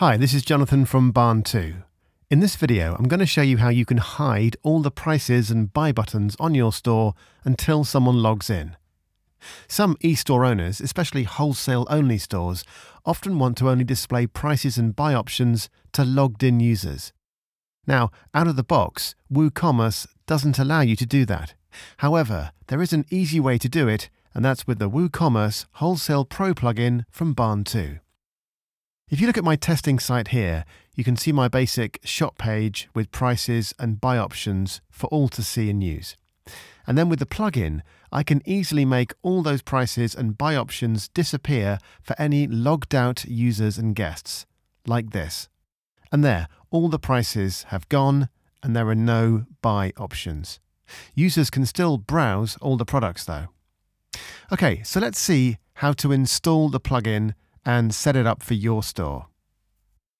Hi, this is Jonathan from Barn2. In this video, I'm going to show you how you can hide all the prices and buy buttons on your store until someone logs in. Some e-store owners, especially wholesale-only stores, often want to only display prices and buy options to logged-in users. Now, out of the box, WooCommerce doesn't allow you to do that. However, there is an easy way to do it, and that's with the WooCommerce Wholesale Pro plugin from Barn2. If you look at my testing site here, you can see my basic shop page with prices and buy options for all to see and use. And then with the plugin, I can easily make all those prices and buy options disappear for any logged out users and guests, like this. And there, all the prices have gone and there are no buy options. Users can still browse all the products though. Okay, so let's see how to install the plugin and set it up for your store.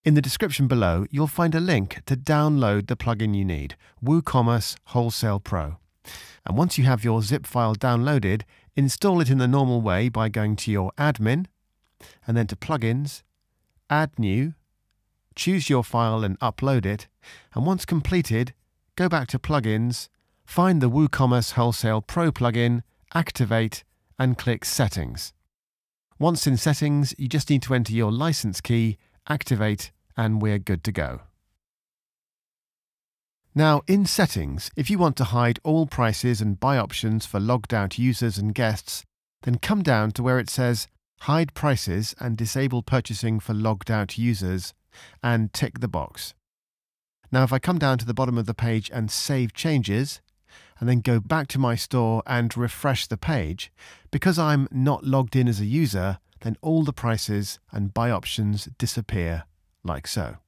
In the description below, you'll find a link to download the plugin you need, WooCommerce Wholesale Pro. And once you have your zip file downloaded, install it in the normal way by going to your admin, and then to plugins, add new, choose your file and upload it, and once completed, go back to plugins, find the WooCommerce Wholesale Pro plugin, activate, and click settings. Once in settings, you just need to enter your license key, activate, and we're good to go. Now, in settings, if you want to hide all prices and buy options for logged out users and guests, then come down to where it says Hide Prices and Disable Purchasing for Logged Out Users and tick the box. Now, if I come down to the bottom of the page and save changes, and then go back to my store and refresh the page, because I'm not logged in as a user, then all the prices and buy options disappear like so.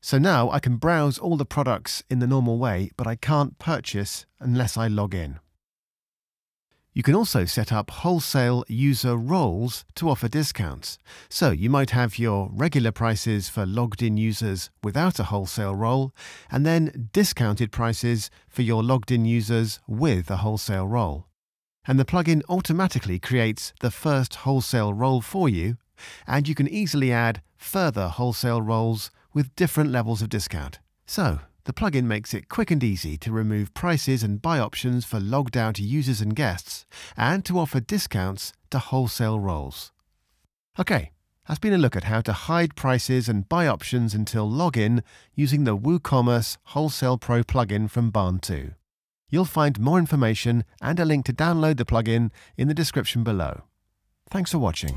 So now I can browse all the products in the normal way, but I can't purchase unless I log in. You can also set up wholesale user roles to offer discounts. So you might have your regular prices for logged in users without a wholesale role, and then discounted prices for your logged in users with a wholesale role. And the plugin automatically creates the first wholesale role for you, and you can easily add further wholesale roles with different levels of discount. So the plugin makes it quick and easy to remove prices and buy options for logged out users and guests, and to offer discounts to wholesale roles. Okay, that's been a look at how to hide prices and buy options until login using the WooCommerce Wholesale Pro plugin from Barn2. You'll find more information and a link to download the plugin in the description below. Thanks for watching.